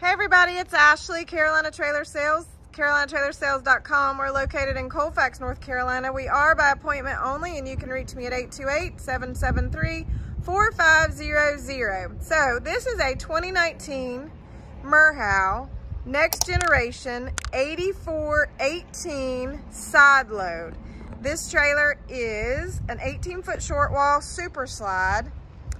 Hey everybody, it's Ashley, Carolina Trailer Sales, carolinatrailersales.com. We're located in Colfax, North Carolina. We are by appointment only and you can reach me at 828-773-4500. So this is a 2019 Merhow Next Generation 8418 side load. This trailer is an 18 foot short wall super slide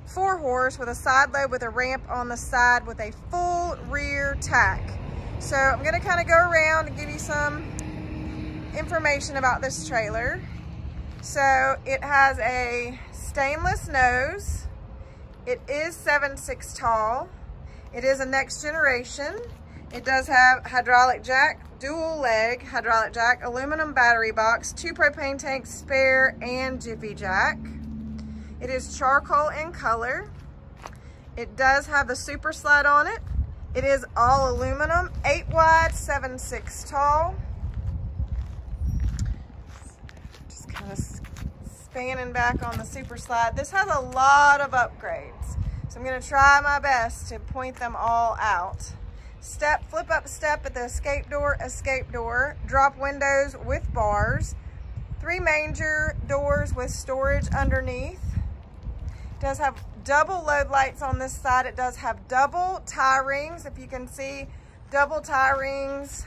four horse with a side load with a ramp on the side with a full rear tack. So I'm gonna kind of go around and give you some information about this trailer. So it has a stainless nose. It is 7'6 tall. It is a next generation. It does have hydraulic jack, dual leg hydraulic jack, aluminum battery box, two propane tanks spare, and jiffy jack. It is charcoal in color. It does have the super slide on it. It is all aluminum, eight wide, seven, six tall. Just kind of spanning back on the super slide. This has a lot of upgrades. So I'm gonna try my best to point them all out. Step, flip up step at the escape door, escape door, drop windows with bars, three manger doors with storage underneath, does have double load lights on this side. It does have double tie rings. If you can see, double tie rings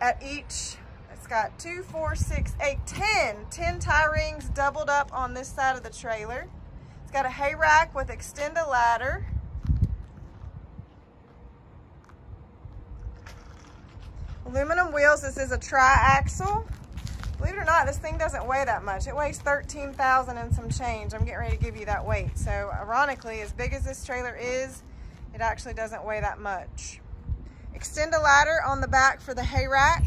at each. It's got two, four, six, eight, ten. Ten tie rings doubled up on this side of the trailer. It's got a hay rack with extend a ladder. Aluminum wheels. This is a tri-axle. Believe it or not, this thing doesn't weigh that much. It weighs 13,000 and some change. I'm getting ready to give you that weight. So ironically, as big as this trailer is, it actually doesn't weigh that much. Extend a ladder on the back for the hay rack.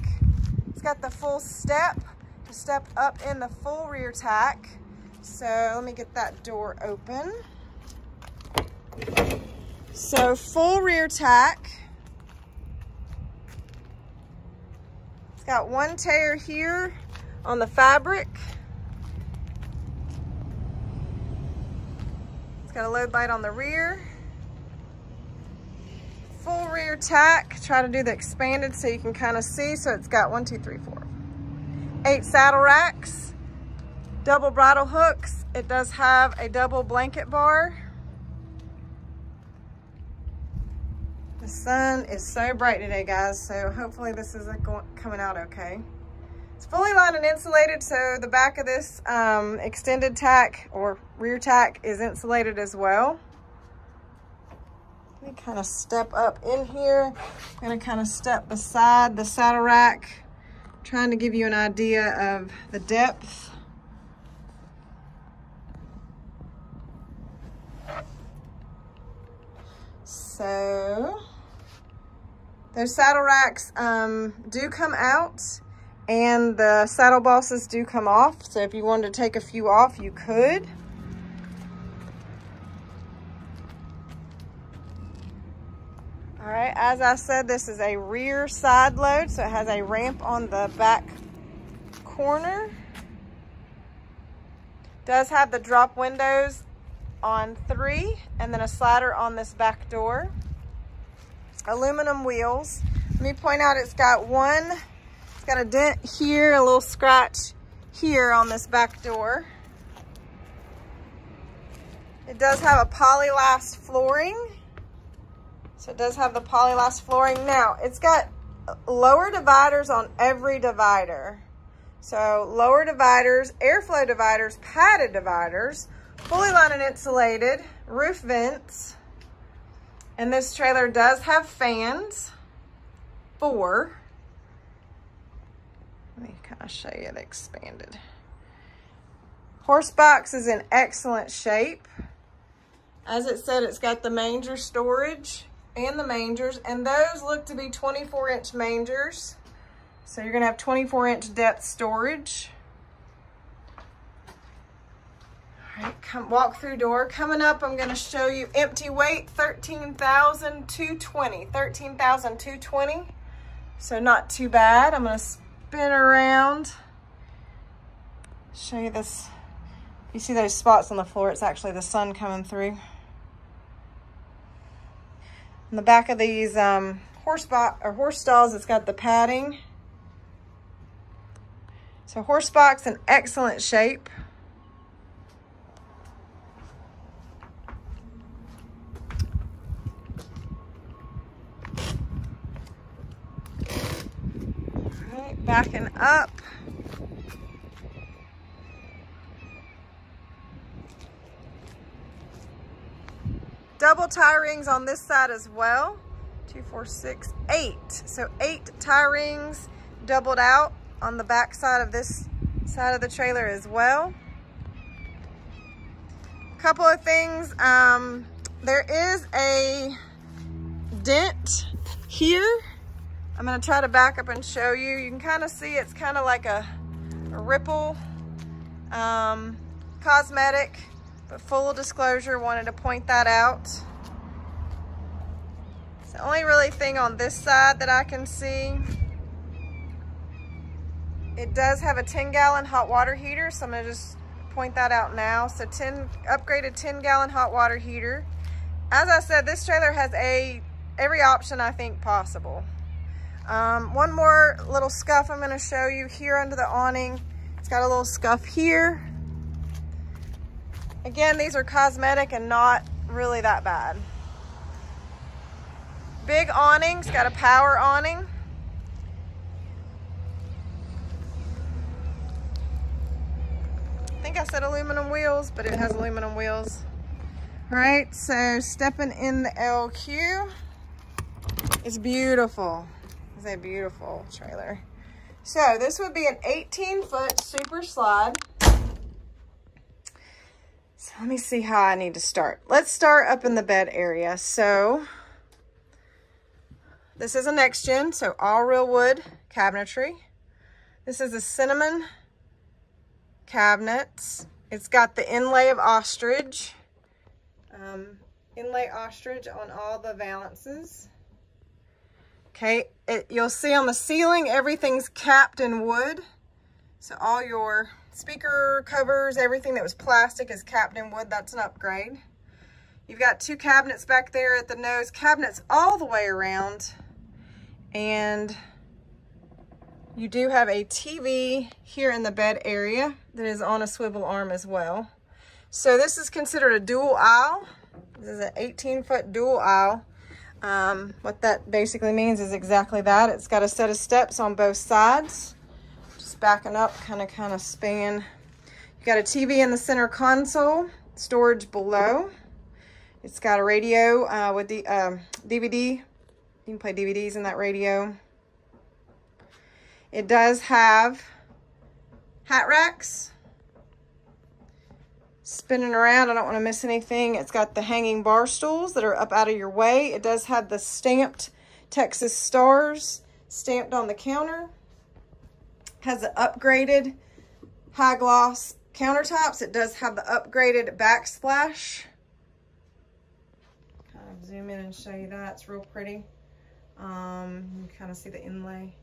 It's got the full step to step up in the full rear tack. So let me get that door open. So full rear tack. It's got one tear here on the fabric. It's got a load light on the rear. Full rear tack. Try to do the expanded so you can kind of see. So it's got one, two, three, four, eight saddle racks, double bridle hooks. It does have a double blanket bar. The sun is so bright today, guys, so hopefully this is coming out okay. It's fully lined and insulated, so the back of this um, extended tack or rear tack is insulated as well. Let me kind of step up in here. I'm gonna kind of step beside the saddle rack, trying to give you an idea of the depth. So, those saddle racks um, do come out and the saddle bosses do come off. So if you wanted to take a few off, you could. All right, as I said, this is a rear side load, so it has a ramp on the back corner. Does have the drop windows on three, and then a slider on this back door. Aluminum wheels. Let me point out it's got one got a dent here, a little scratch here on this back door. It does have a polylast flooring. So it does have the polylast flooring. Now, it's got lower dividers on every divider. So lower dividers, airflow dividers, padded dividers, fully lined and insulated, roof vents. And this trailer does have fans, four. Let me kind of show you the expanded. Horse box is in excellent shape. As it said, it's got the manger storage and the mangers, and those look to be 24 inch mangers. So you're gonna have 24 inch depth storage. All right, come walk through door. Coming up, I'm gonna show you empty weight, 13,220, 13,220. So not too bad. I'm gonna spin around. Show you this. You see those spots on the floor? It's actually the sun coming through. In the back of these um, horse, or horse stalls, it's got the padding. So horse box in excellent shape. Backing up. Double tie rings on this side as well. Two, four, six, eight. So eight tie rings doubled out on the back side of this side of the trailer as well. Couple of things. Um, there is a dent here I'm gonna try to back up and show you. You can kind of see it's kind of like a, a ripple um, cosmetic, but full disclosure, wanted to point that out. It's the only really thing on this side that I can see. It does have a 10 gallon hot water heater, so I'm gonna just point that out now. So 10 upgraded 10 gallon hot water heater. As I said, this trailer has a every option I think possible. Um, one more little scuff I'm gonna show you here under the awning. It's got a little scuff here. Again, these are cosmetic and not really that bad. Big awning, it's got a power awning. I think I said aluminum wheels, but it has aluminum wheels. All right, so stepping in the LQ. It's beautiful a beautiful trailer. So this would be an 18 foot super slide. So let me see how I need to start. Let's start up in the bed area. So this is a next gen, so all real wood cabinetry. This is a cinnamon cabinets. It's got the inlay of ostrich. Um, inlay ostrich on all the valances. Okay, it, you'll see on the ceiling, everything's capped in wood. So all your speaker covers, everything that was plastic is capped in wood. That's an upgrade. You've got two cabinets back there at the nose, cabinets all the way around. And you do have a TV here in the bed area that is on a swivel arm as well. So this is considered a dual aisle. This is an 18 foot dual aisle. Um, what that basically means is exactly that. It's got a set of steps on both sides. Just backing up, kind of, kind of span. You got a TV in the center console, storage below. It's got a radio uh, with the um, DVD. You can play DVDs in that radio. It does have hat racks spinning around. I don't want to miss anything. It's got the hanging bar stools that are up out of your way. It does have the stamped Texas stars stamped on the counter. Has the upgraded high gloss countertops. It does have the upgraded backsplash. Kind of zoom in and show you that. It's real pretty. Um, you kind of see the inlay.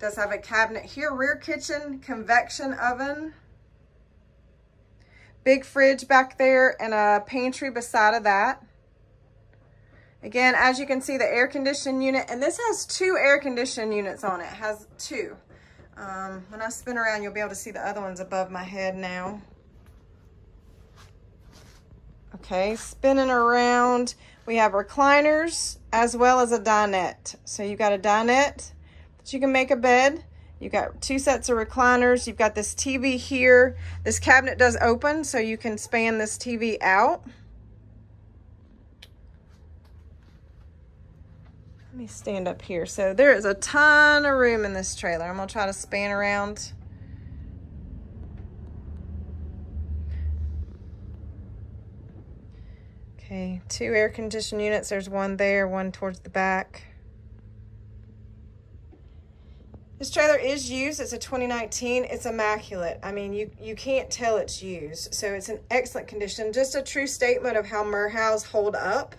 Does have a cabinet here, rear kitchen, convection oven, big fridge back there, and a pantry beside of that. Again, as you can see, the air conditioning unit, and this has two air conditioning units on it. has two. Um, when I spin around, you'll be able to see the other ones above my head now. Okay, spinning around, we have recliners as well as a dinette. So you've got a dinette that you can make a bed. You've got two sets of recliners. You've got this TV here. This cabinet does open, so you can span this TV out. Let me stand up here. So there is a ton of room in this trailer. I'm gonna try to span around. Okay, two air conditioning units. There's one there, one towards the back. This trailer is used. It's a 2019. It's immaculate. I mean, you, you can't tell it's used. So it's in excellent condition. Just a true statement of how Merhows hold up.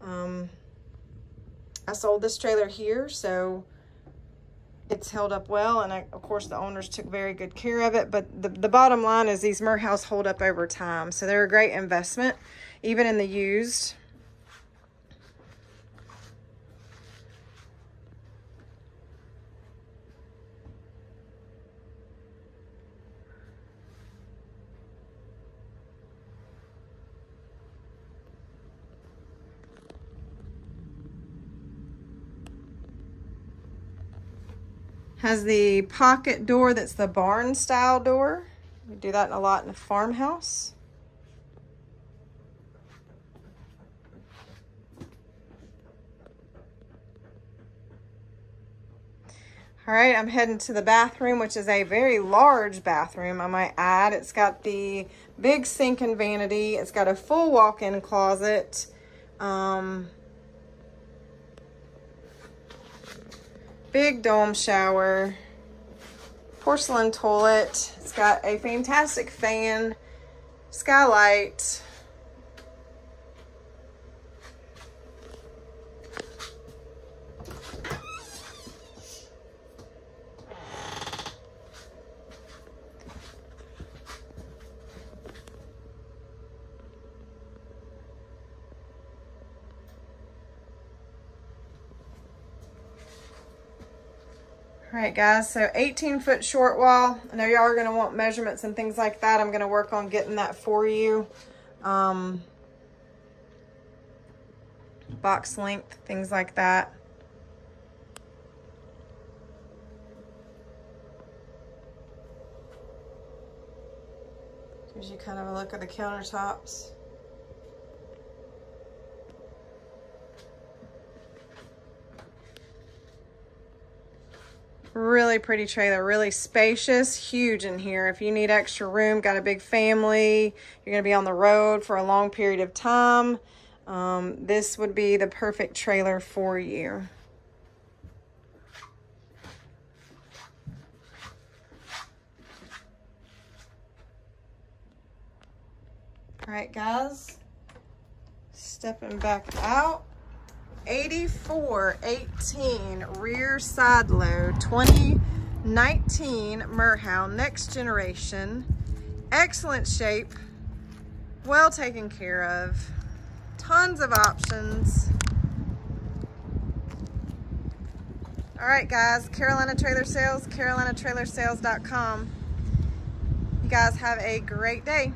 Um, I sold this trailer here, so it's held up well and I, of course the owners took very good care of it but the, the bottom line is these Merhows hold up over time so they're a great investment even in the used Has the pocket door that's the barn style door. We do that a lot in a farmhouse. All right, I'm heading to the bathroom, which is a very large bathroom, I might add. It's got the big sink and vanity. It's got a full walk-in closet. Um, big dome shower, porcelain toilet. It's got a fantastic fan, skylight, All right, guys, so 18 foot short wall. I know y'all are gonna want measurements and things like that. I'm gonna work on getting that for you. Um, box length, things like that. Gives you kind of a look at the countertops. Really pretty trailer, really spacious, huge in here. If you need extra room, got a big family, you're gonna be on the road for a long period of time, um, this would be the perfect trailer for you. All right, guys, stepping back out. 8418 rear side load 2019 Merhow next generation. Excellent shape. Well taken care of. Tons of options. All right guys. Carolina Trailer Sales carolinatrailersales.com you guys have a great day